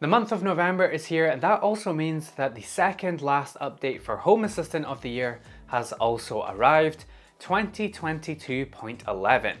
The month of November is here and that also means that the second last update for Home Assistant of the year has also arrived, 2022.11.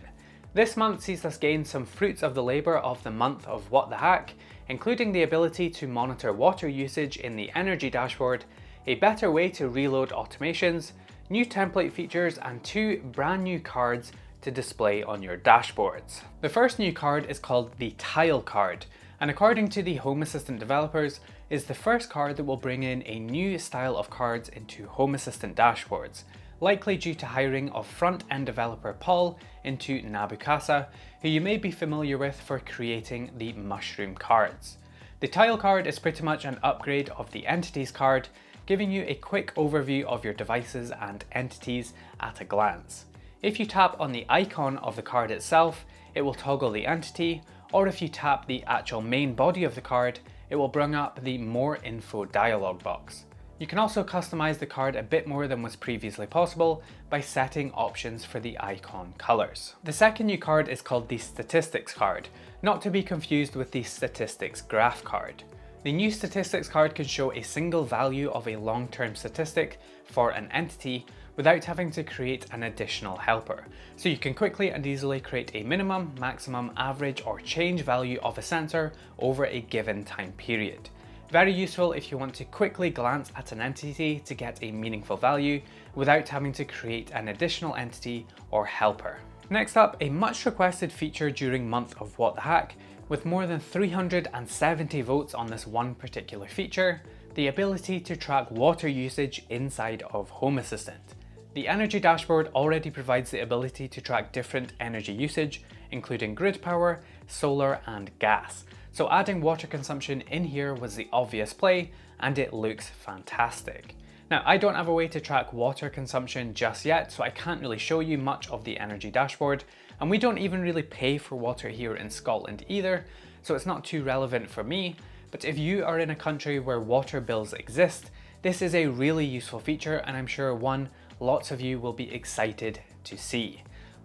This month sees us gain some fruits of the labour of the month of What the Heck, including the ability to monitor water usage in the energy dashboard, a better way to reload automations, new template features and two brand new cards to display on your dashboards. The first new card is called the Tile card, and according to the Home Assistant developers, is the first card that will bring in a new style of cards into Home Assistant dashboards, likely due to hiring of front-end developer Paul into Nabu-Casa, who you may be familiar with for creating the mushroom cards. The tile card is pretty much an upgrade of the entities card, giving you a quick overview of your devices and entities at a glance. If you tap on the icon of the card itself, it will toggle the entity, or if you tap the actual main body of the card, it will bring up the More Info dialog box. You can also customize the card a bit more than was previously possible by setting options for the icon colors. The second new card is called the Statistics card, not to be confused with the Statistics graph card. The new Statistics card can show a single value of a long-term statistic for an entity without having to create an additional helper. So you can quickly and easily create a minimum, maximum, average or change value of a sensor over a given time period. Very useful if you want to quickly glance at an entity to get a meaningful value without having to create an additional entity or helper. Next up, a much requested feature during month of What the Heck, with more than 370 votes on this one particular feature, the ability to track water usage inside of Home Assistant. The energy dashboard already provides the ability to track different energy usage, including grid power, solar and gas. So adding water consumption in here was the obvious play and it looks fantastic. Now I don't have a way to track water consumption just yet, so I can't really show you much of the energy dashboard, and we don't even really pay for water here in Scotland either, so it's not too relevant for me, but if you are in a country where water bills exist, this is a really useful feature and I'm sure one lots of you will be excited to see.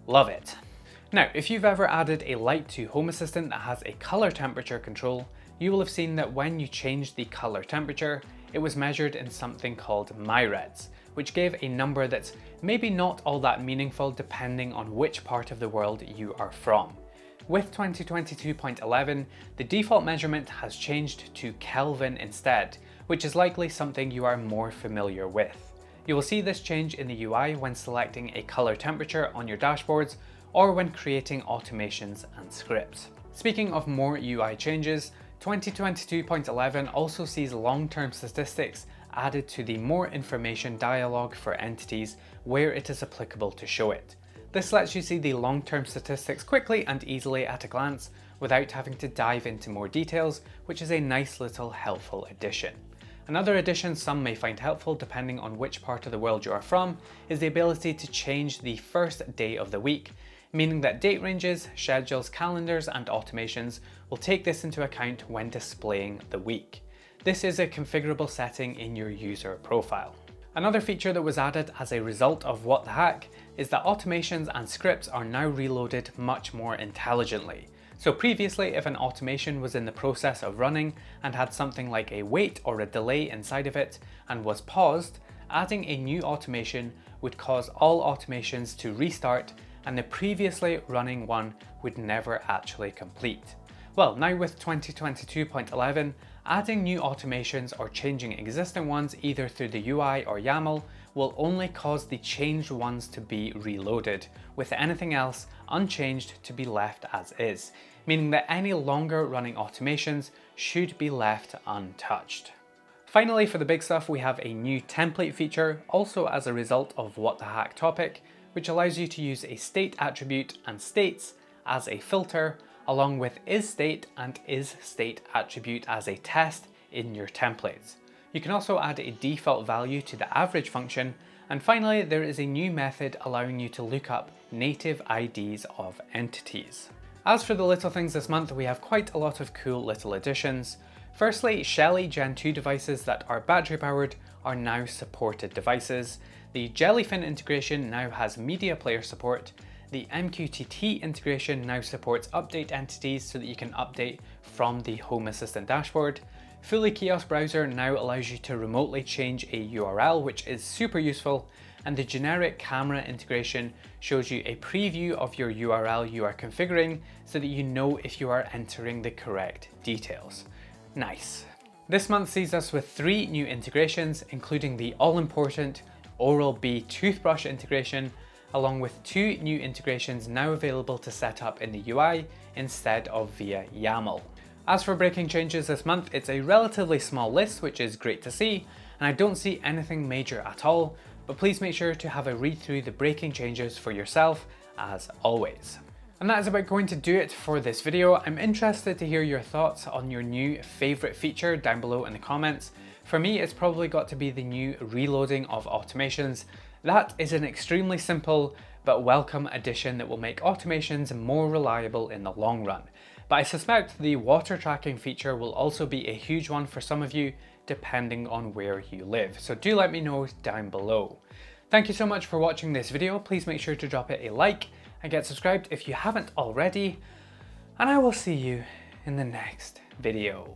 Love it. Now, if you've ever added a light to Home Assistant that has a color temperature control, you will have seen that when you change the color temperature, it was measured in something called mireds, which gave a number that's maybe not all that meaningful depending on which part of the world you are from. With 2022.11, the default measurement has changed to Kelvin instead, which is likely something you are more familiar with. You will see this change in the UI when selecting a color temperature on your dashboards or when creating automations and scripts. Speaking of more UI changes, 2022.11 also sees long-term statistics added to the more information dialog for entities where it is applicable to show it. This lets you see the long-term statistics quickly and easily at a glance without having to dive into more details, which is a nice little helpful addition. Another addition some may find helpful depending on which part of the world you are from is the ability to change the first day of the week, meaning that date ranges, schedules, calendars and automations will take this into account when displaying the week. This is a configurable setting in your user profile. Another feature that was added as a result of What the Heck is that automations and scripts are now reloaded much more intelligently. So previously, if an automation was in the process of running and had something like a wait or a delay inside of it and was paused, adding a new automation would cause all automations to restart and the previously running one would never actually complete. Well, now with 2022.11, adding new automations or changing existing ones either through the UI or YAML will only cause the changed ones to be reloaded, with anything else unchanged to be left as is, meaning that any longer running automations should be left untouched. Finally, for the big stuff, we have a new template feature, also as a result of What the Heck topic, which allows you to use a state attribute and states as a filter, along with isState and isState attribute as a test in your templates. You can also add a default value to the average function, and finally there is a new method allowing you to look up native IDs of entities. As for the little things this month, we have quite a lot of cool little additions. Firstly, Shelly Gen 2 devices that are battery powered are now supported devices. The Jellyfin integration now has media player support. The MQTT integration now supports update entities so that you can update from the Home Assistant dashboard. Fully Kiosk Browser now allows you to remotely change a URL, which is super useful, and the generic camera integration shows you a preview of your URL you are configuring so that you know if you are entering the correct details. Nice. This month sees us with three new integrations, including the all-important Oral-B toothbrush integration, along with two new integrations now available to set up in the UI instead of via YAML. As for breaking changes this month, it's a relatively small list, which is great to see, and I don't see anything major at all, but please make sure to have a read through the breaking changes for yourself as always. And that is about going to do it for this video. I'm interested to hear your thoughts on your new favorite feature down below in the comments. For me, it's probably got to be the new reloading of automations. That is an extremely simple but welcome addition that will make automations more reliable in the long run. But I suspect the water tracking feature will also be a huge one for some of you depending on where you live. So do let me know down below. Thank you so much for watching this video. Please make sure to drop it a like and get subscribed if you haven't already. And I will see you in the next video.